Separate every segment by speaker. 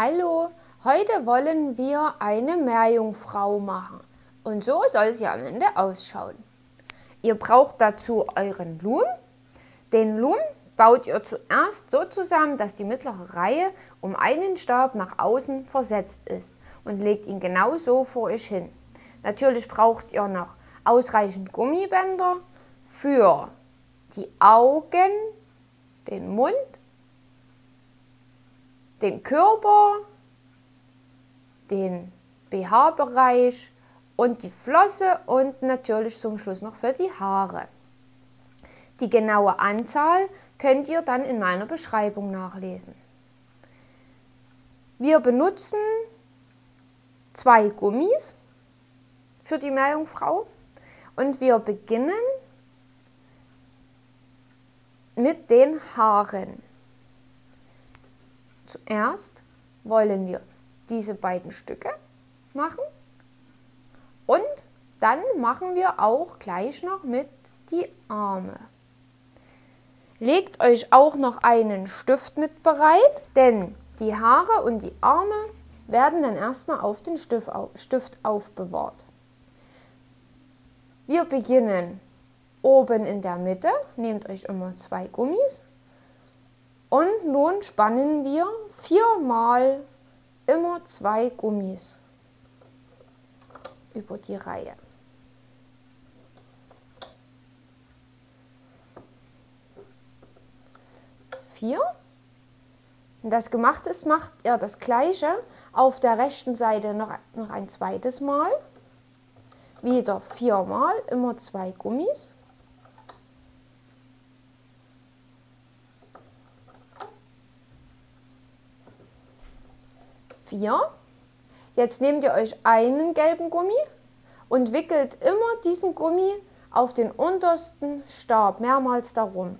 Speaker 1: Hallo, heute wollen wir eine Meerjungfrau machen. Und so soll sie am Ende ausschauen. Ihr braucht dazu euren Loom. Den Loom baut ihr zuerst so zusammen, dass die mittlere Reihe um einen Stab nach außen versetzt ist und legt ihn genau so vor euch hin. Natürlich braucht ihr noch ausreichend Gummibänder für die Augen, den Mund, den Körper, den BH-Bereich und die Flosse und natürlich zum Schluss noch für die Haare. Die genaue Anzahl könnt ihr dann in meiner Beschreibung nachlesen. Wir benutzen zwei Gummis für die Meerjungfrau und wir beginnen mit den Haaren. Zuerst wollen wir diese beiden Stücke machen und dann machen wir auch gleich noch mit die Arme. Legt euch auch noch einen Stift mit bereit, denn die Haare und die Arme werden dann erstmal auf den Stift aufbewahrt. Wir beginnen oben in der Mitte, nehmt euch immer zwei Gummis und nun spannen wir viermal immer zwei Gummis über die Reihe. Vier. Wenn das gemacht ist, macht ihr das gleiche auf der rechten Seite noch, noch ein zweites Mal. Wieder viermal, immer zwei Gummis. Vier. Jetzt nehmt ihr euch einen gelben Gummi und wickelt immer diesen Gummi auf den untersten Stab mehrmals darum.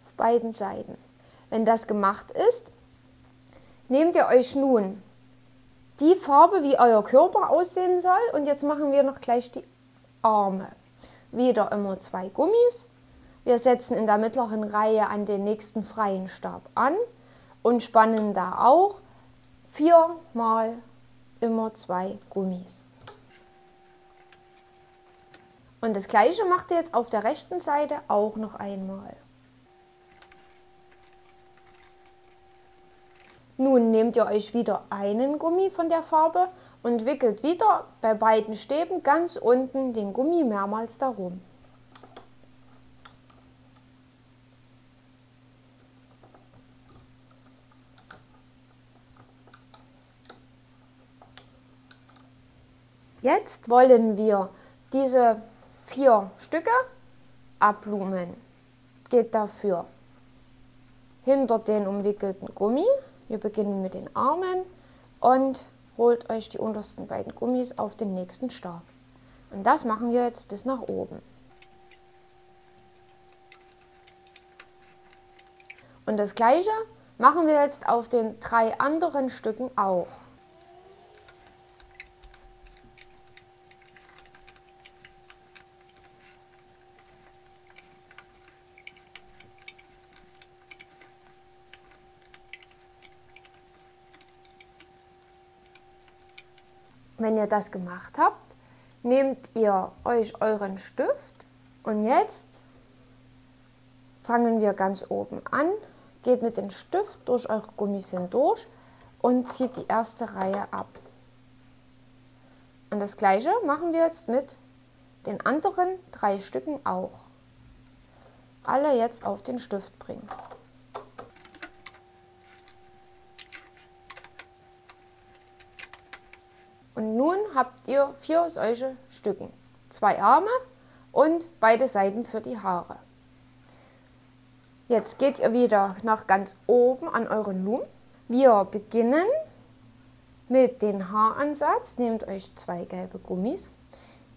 Speaker 1: Auf beiden Seiten. Wenn das gemacht ist, nehmt ihr euch nun die Farbe, wie euer Körper aussehen soll und jetzt machen wir noch gleich die Arme. Wieder immer zwei Gummis. Wir setzen in der mittleren Reihe an den nächsten freien Stab an und spannen da auch viermal immer zwei Gummis. Und das gleiche macht ihr jetzt auf der rechten Seite auch noch einmal. Nun nehmt ihr euch wieder einen Gummi von der Farbe und wickelt wieder bei beiden Stäben ganz unten den Gummi mehrmals darum. Jetzt wollen wir diese vier Stücke abblumen. Geht dafür hinter den umwickelten Gummi. Wir beginnen mit den Armen und holt euch die untersten beiden Gummis auf den nächsten Stab. Und das machen wir jetzt bis nach oben. Und das gleiche machen wir jetzt auf den drei anderen Stücken auch. Wenn ihr das gemacht habt, nehmt ihr euch euren Stift und jetzt fangen wir ganz oben an, geht mit dem Stift durch eure Gummis hindurch und zieht die erste Reihe ab. Und das gleiche machen wir jetzt mit den anderen drei Stücken auch. Alle jetzt auf den Stift bringen. Und nun habt ihr vier solche Stücken. Zwei Arme und beide Seiten für die Haare. Jetzt geht ihr wieder nach ganz oben an euren Loom. Wir beginnen mit dem Haaransatz. Nehmt euch zwei gelbe Gummis.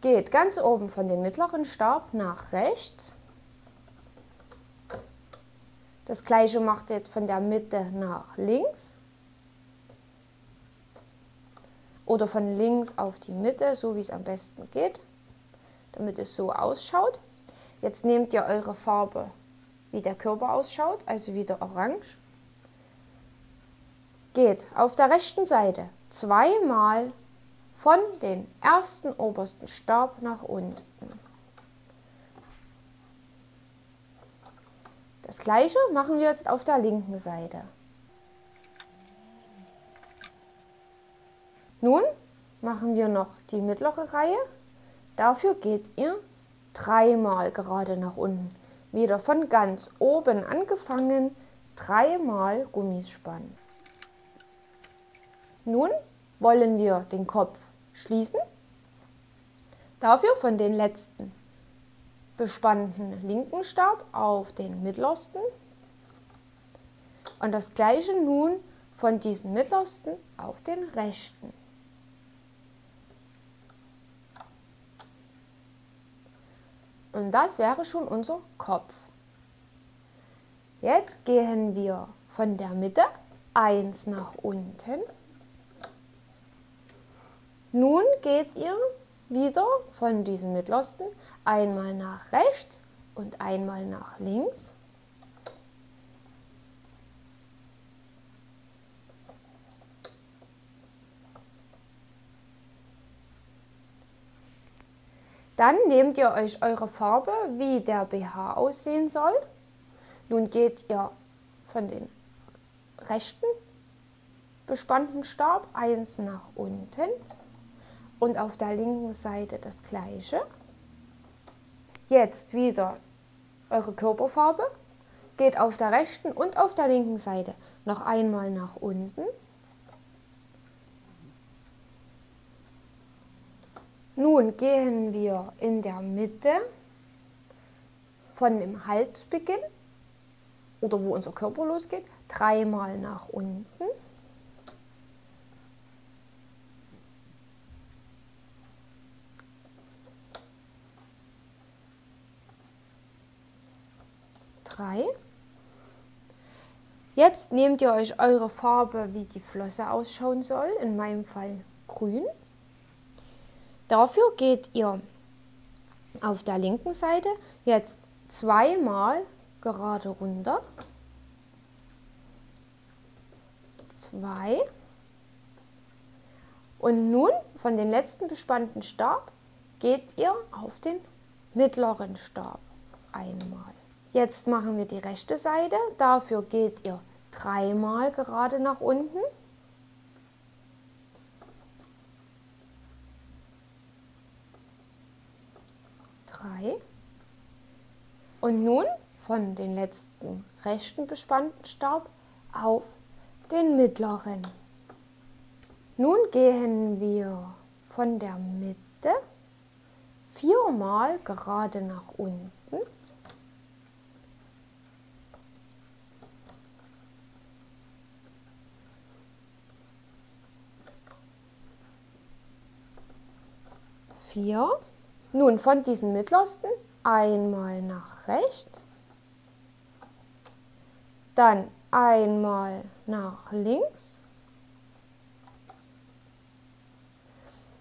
Speaker 1: Geht ganz oben von dem mittleren Stab nach rechts. Das gleiche macht ihr jetzt von der Mitte nach links. Oder von links auf die Mitte, so wie es am besten geht, damit es so ausschaut. Jetzt nehmt ihr eure Farbe, wie der Körper ausschaut, also wieder orange. Geht auf der rechten Seite zweimal von den ersten obersten Stab nach unten. Das gleiche machen wir jetzt auf der linken Seite. Nun machen wir noch die mittlere Reihe. Dafür geht ihr dreimal gerade nach unten. Wieder von ganz oben angefangen, dreimal Gummis spannen. Nun wollen wir den Kopf schließen. Dafür von den letzten bespannten linken Stab auf den mittlersten und das gleiche nun von diesem mittlersten auf den rechten. Und das wäre schon unser Kopf. Jetzt gehen wir von der Mitte eins nach unten. Nun geht ihr wieder von diesem mittlersten einmal nach rechts und einmal nach links. Dann nehmt ihr euch eure Farbe, wie der BH aussehen soll. Nun geht ihr von den rechten bespannten Stab eins nach unten und auf der linken Seite das gleiche. Jetzt wieder eure Körperfarbe, geht auf der rechten und auf der linken Seite noch einmal nach unten. Nun gehen wir in der Mitte von dem Halsbeginn oder wo unser Körper losgeht, dreimal nach unten. Drei. Jetzt nehmt ihr euch eure Farbe, wie die Flosse ausschauen soll, in meinem Fall grün. Dafür geht ihr auf der linken Seite jetzt zweimal gerade runter. Zwei. Und nun von den letzten bespannten Stab geht ihr auf den mittleren Stab einmal. Jetzt machen wir die rechte Seite. Dafür geht ihr dreimal gerade nach unten. 3. Und nun von den letzten rechten bespannten Stab auf den mittleren. Nun gehen wir von der Mitte viermal gerade nach unten. Vier. Nun von diesem mittlersten einmal nach rechts, dann einmal nach links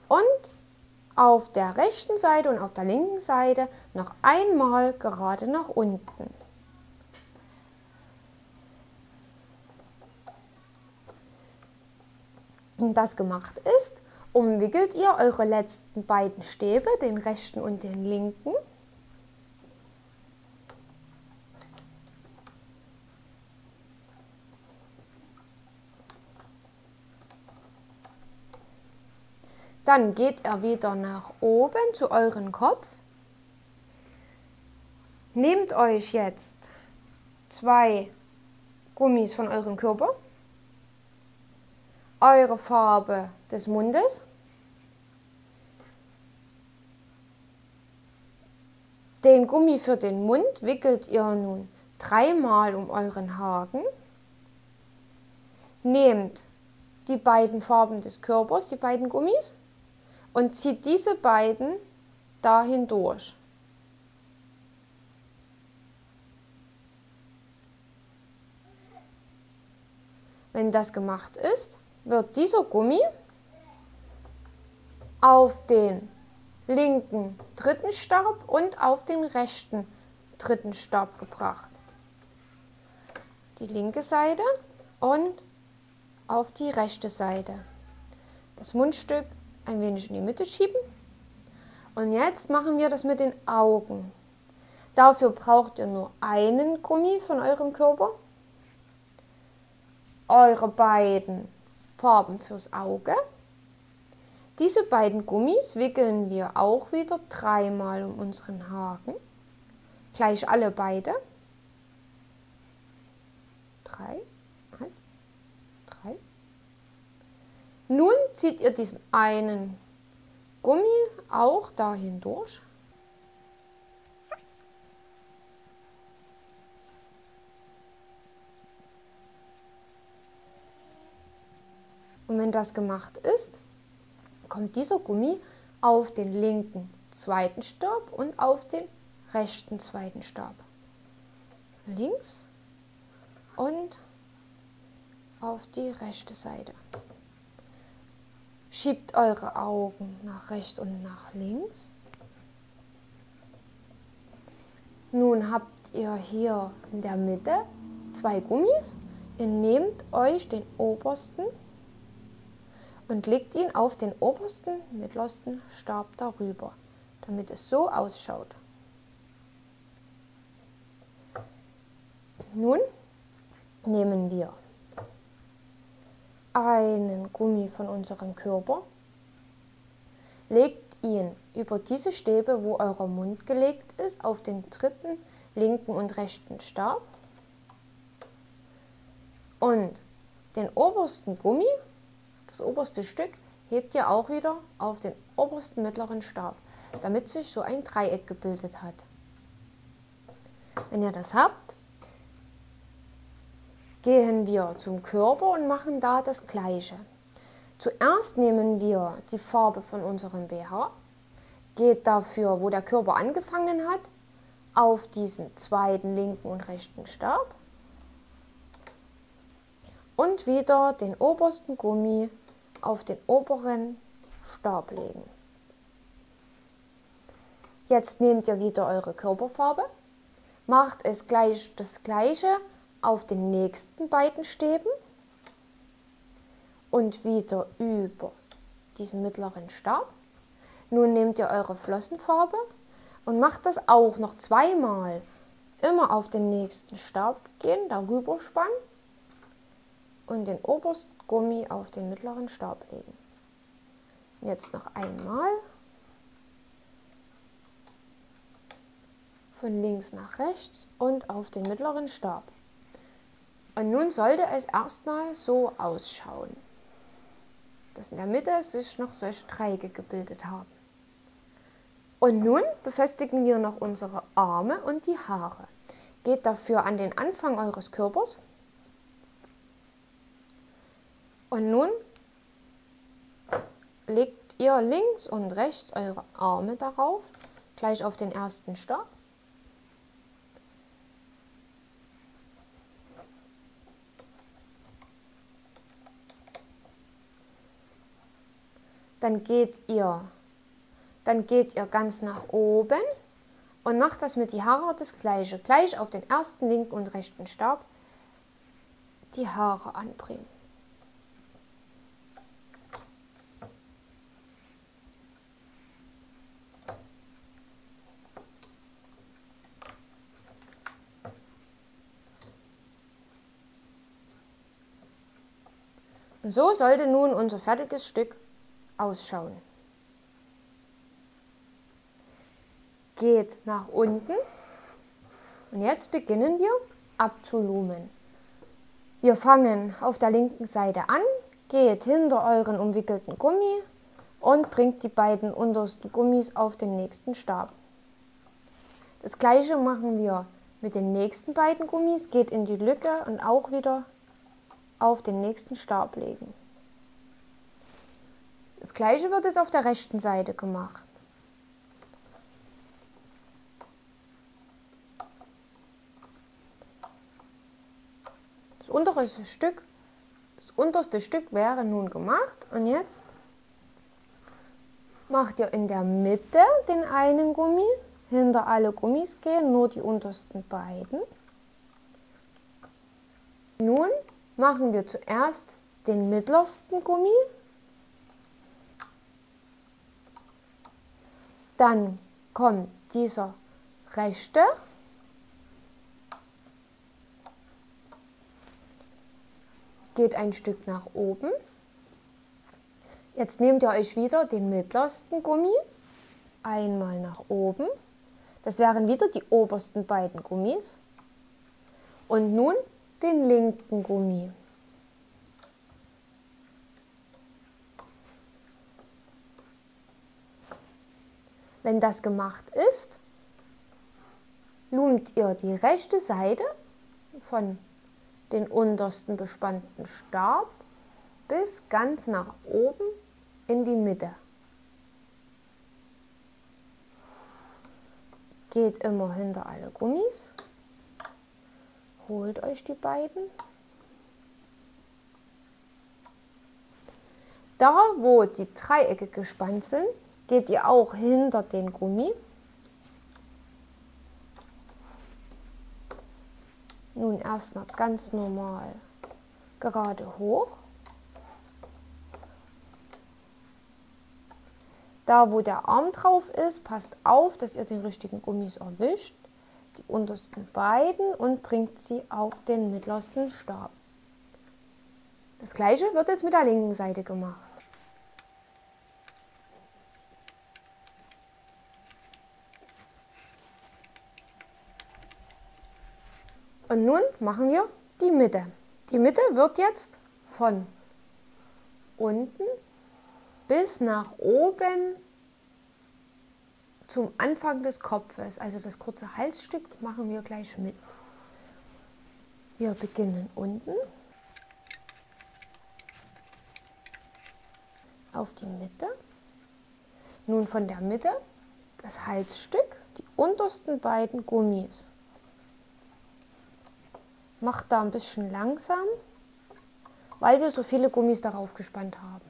Speaker 1: und auf der rechten Seite und auf der linken Seite noch einmal gerade nach unten. Und das gemacht ist, umwickelt ihr eure letzten beiden Stäbe, den rechten und den linken. Dann geht er wieder nach oben zu euren Kopf. Nehmt euch jetzt zwei Gummis von eurem Körper, eure Farbe des Mundes Den Gummi für den Mund wickelt ihr nun dreimal um euren Haken. Nehmt die beiden Farben des Körpers, die beiden Gummis, und zieht diese beiden dahin durch. Wenn das gemacht ist, wird dieser Gummi auf den linken dritten Stab und auf den rechten dritten Stab gebracht. Die linke Seite und auf die rechte Seite. Das Mundstück ein wenig in die Mitte schieben. Und jetzt machen wir das mit den Augen. Dafür braucht ihr nur einen Gummi von eurem Körper, eure beiden Farben fürs Auge. Diese beiden Gummis wickeln wir auch wieder dreimal um unseren Haken. Gleich alle beide. Drei, ein, drei. Nun zieht ihr diesen einen Gummi auch dahin durch. Und wenn das gemacht ist, kommt dieser Gummi auf den linken zweiten Stab und auf den rechten zweiten Stab. Links und auf die rechte Seite. Schiebt eure Augen nach rechts und nach links. Nun habt ihr hier in der Mitte zwei Gummis. Ihr nehmt euch den obersten und legt ihn auf den obersten mittlersten Stab darüber, damit es so ausschaut. Nun nehmen wir einen Gummi von unserem Körper, legt ihn über diese Stäbe, wo euer Mund gelegt ist, auf den dritten, linken und rechten Stab und den obersten Gummi das oberste Stück hebt ihr auch wieder auf den obersten mittleren Stab, damit sich so ein Dreieck gebildet hat. Wenn ihr das habt, gehen wir zum Körper und machen da das gleiche. Zuerst nehmen wir die Farbe von unserem BH, geht dafür, wo der Körper angefangen hat, auf diesen zweiten linken und rechten Stab und wieder den obersten Gummi auf den oberen Stab legen. Jetzt nehmt ihr wieder eure Körperfarbe, macht es gleich das gleiche auf den nächsten beiden Stäben und wieder über diesen mittleren Stab. Nun nehmt ihr eure Flossenfarbe und macht das auch noch zweimal. Immer auf den nächsten Stab gehen, darüber spannen und den obersten Gummi auf den mittleren Stab legen. Jetzt noch einmal von links nach rechts und auf den mittleren Stab. Und nun sollte es erstmal so ausschauen, dass in der Mitte sich noch solche Dreiecke gebildet haben. Und nun befestigen wir noch unsere Arme und die Haare. Geht dafür an den Anfang eures Körpers und nun legt ihr links und rechts eure Arme darauf, gleich auf den ersten Stab. Dann geht ihr, dann geht ihr ganz nach oben und macht das mit die Haare das gleiche. Gleich auf den ersten linken und rechten Stab die Haare anbringen. So sollte nun unser fertiges Stück ausschauen. Geht nach unten und jetzt beginnen wir abzulumen. Wir fangen auf der linken Seite an, geht hinter euren umwickelten Gummi und bringt die beiden untersten Gummis auf den nächsten Stab. Das gleiche machen wir mit den nächsten beiden Gummis, geht in die Lücke und auch wieder auf den nächsten Stab legen. Das gleiche wird es auf der rechten Seite gemacht. Das unterste Stück, das unterste Stück wäre nun gemacht und jetzt macht ihr in der Mitte den einen Gummi, hinter alle Gummis gehen, nur die untersten beiden. Nun machen wir zuerst den mittlersten Gummi, dann kommt dieser rechte geht ein Stück nach oben. Jetzt nehmt ihr euch wieder den mittlersten Gummi, einmal nach oben. Das wären wieder die obersten beiden Gummis. Und nun den linken Gummi. Wenn das gemacht ist, lumt ihr die rechte Seite von den untersten bespannten Stab bis ganz nach oben in die Mitte. Geht immer hinter alle Gummis. Holt euch die beiden. Da, wo die Dreiecke gespannt sind, geht ihr auch hinter den Gummi. Nun erstmal ganz normal gerade hoch. Da, wo der Arm drauf ist, passt auf, dass ihr den richtigen Gummis erwischt. Untersten beiden und bringt sie auf den mittlersten Stab. Das gleiche wird jetzt mit der linken Seite gemacht. Und nun machen wir die Mitte. Die Mitte wird jetzt von unten bis nach oben zum Anfang des Kopfes, also das kurze Halsstück, machen wir gleich mit. Wir beginnen unten auf die Mitte. Nun von der Mitte das Halsstück, die untersten beiden Gummis. Macht da ein bisschen langsam, weil wir so viele Gummis darauf gespannt haben.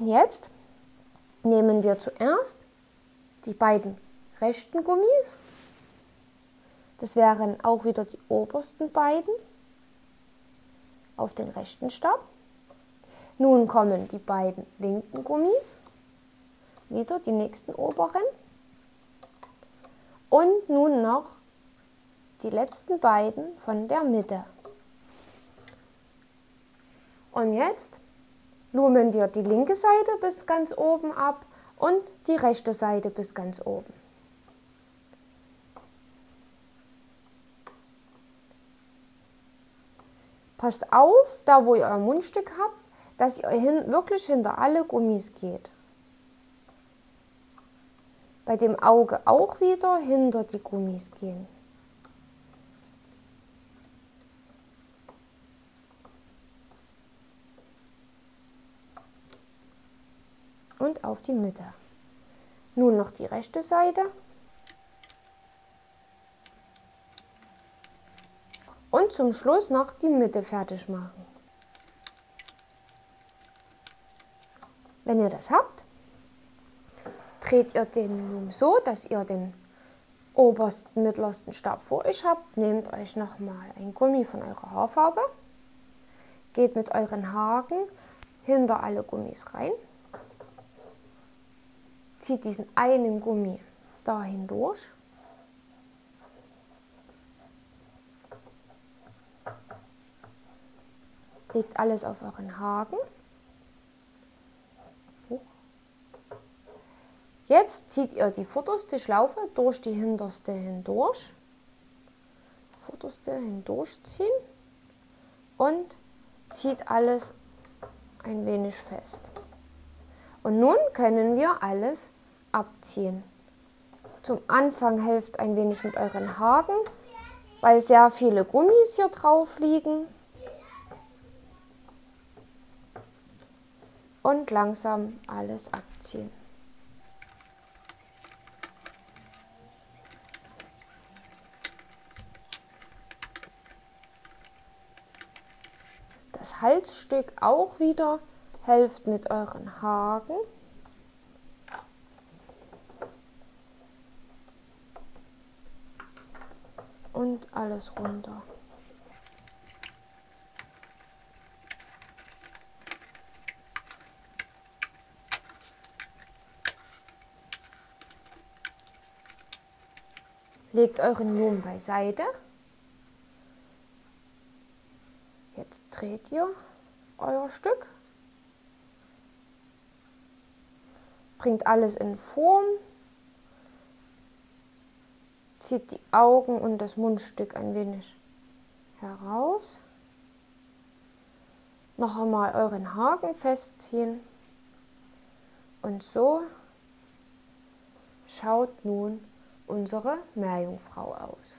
Speaker 1: Jetzt nehmen wir zuerst die beiden rechten Gummis. Das wären auch wieder die obersten beiden auf den rechten Stab. Nun kommen die beiden linken Gummis, wieder die nächsten oberen. Und nun noch die letzten beiden von der Mitte. Und jetzt lumen wir die linke Seite bis ganz oben ab und die rechte Seite bis ganz oben. Passt auf, da wo ihr euer Mundstück habt, dass ihr hin, wirklich hinter alle Gummis geht. Bei dem Auge auch wieder hinter die Gummis gehen. Und auf die Mitte. Nun noch die rechte Seite. Und zum Schluss noch die Mitte fertig machen. Wenn ihr das habt, dreht ihr den Loom so, dass ihr den obersten, mittlersten Stab vor euch habt. Nehmt euch nochmal ein Gummi von eurer Haarfarbe, geht mit euren Haken hinter alle Gummis rein zieht diesen einen Gummi dahin durch. Legt alles auf euren Haken. Jetzt zieht ihr die vorderste Schlaufe durch die hinterste hindurch. Vorderste hindurchziehen und zieht alles ein wenig fest. Und nun können wir alles abziehen. Zum Anfang helft ein wenig mit euren Haken, weil sehr viele Gummis hier drauf liegen. Und langsam alles abziehen. Das Halsstück auch wieder helft mit euren Haken. Und alles runter. Legt euren Loom beiseite. Jetzt dreht ihr euer Stück. Bringt alles in Form. Zieht die Augen und das Mundstück ein wenig heraus. Noch einmal euren Haken festziehen. Und so schaut nun unsere Meerjungfrau aus.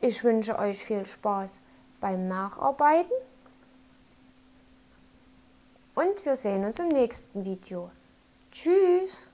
Speaker 1: Ich wünsche euch viel Spaß beim Nacharbeiten und wir sehen uns im nächsten Video. Tschüss!